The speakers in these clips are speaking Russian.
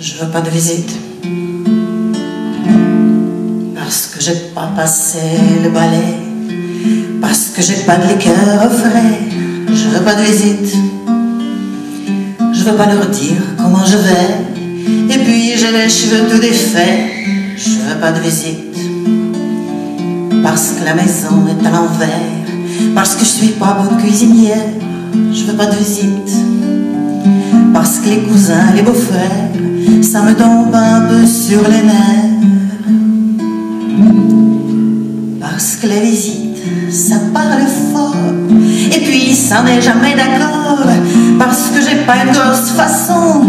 Je veux pas de visite. Parce que j'ai pas passé le balai. Parce que j'ai pas de liqueur frais. Je veux pas de visite. Je veux pas leur dire comment je vais. Et puis j'ai les cheveux tout défaits. Je veux pas de visite. Parce que la maison est à l'envers. Parce que je suis pas bonne cuisinière. Je veux pas de visite. Parce que les cousins, les beaux-frères, ça me tombe un peu sur les nerfs. Parce que les visites, ça parle fort. Et puis ça n'est jamais d'accord. Parce que j'ai pas une grosse façon.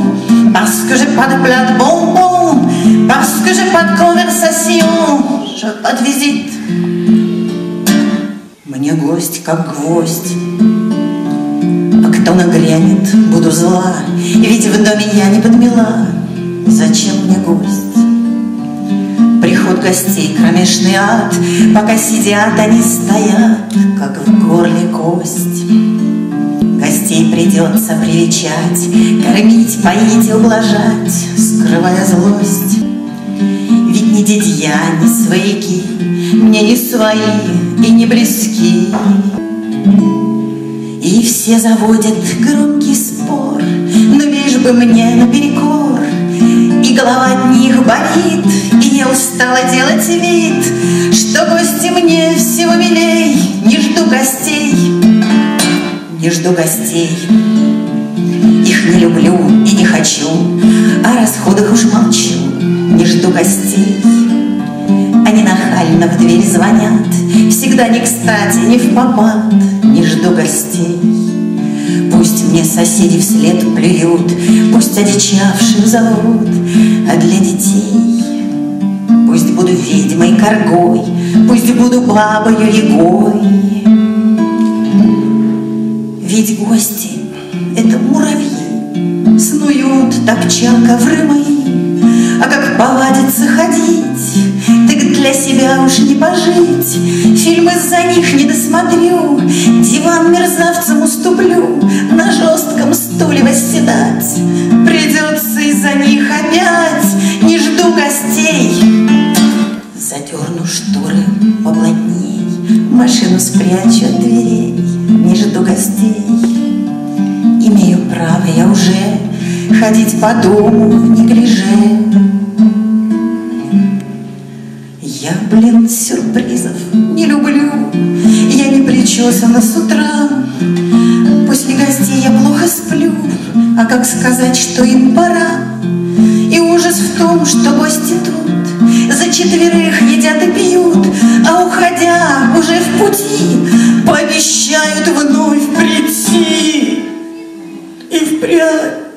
Parce que j'ai pas de plat de bonbons. Parce que j'ai pas de conversation. Je veux pas de visite. Мне гость как гвоздь. А кто нагрянет, буду зла, Ведь в доме я не подмела. Зачем мне гость? Приход гостей кромешный ад, Пока сидят, они стоят, Как в горле кость. Гостей придется привечать, Кормить, поить и ублажать, Скрывая злость. Ведь ни дядья, ни свояки Мне не свои и не близки. И все заводят громкий спор, Но лишь бы мне наперекор. Голова от них болит, И я устала делать вид, Что гости мне всего милей. Не жду гостей, не жду гостей. Их не люблю и не хочу, О расходах уж молчу, не жду гостей. Они нахально в дверь звонят, Всегда не кстати, не в попад, Не жду гостей. Мне соседи вслед плюют, Пусть одичавших зовут, А для детей Пусть буду ведьмой коргой, Пусть буду бабою ягой. Ведь гости — это муравьи, Снуют топча ковры мои, А как повадится ходить, Так для себя уж не пожить. Фильмы за них не досмотрю, Из-за них опять, Не жду гостей. Задерну шторы поплотней, Машину спрячу от дверей, Не жду гостей. Имею право я уже Ходить по дому в неглиже. Я, блин, сюрпризов не люблю, Я не причесана с утра. а как сказать, что им пора. И ужас в том, что гости тут за четверых едят и пьют, а уходя уже в пути пообещают вновь прийти. И впрямь